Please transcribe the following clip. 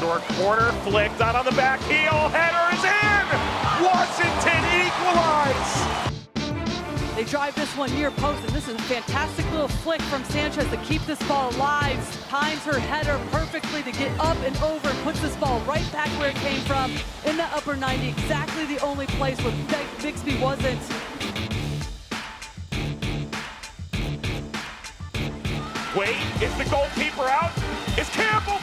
Short corner, flicked out on the back heel, header is in! Washington equalize! They drive this one near post, and this is a fantastic little flick from Sanchez to keep this ball alive. Times her header perfectly to get up and over and puts this ball right back where it came from in the upper 90, exactly the only place where Bixby wasn't. Wait, is the goalkeeper out? Is Campbell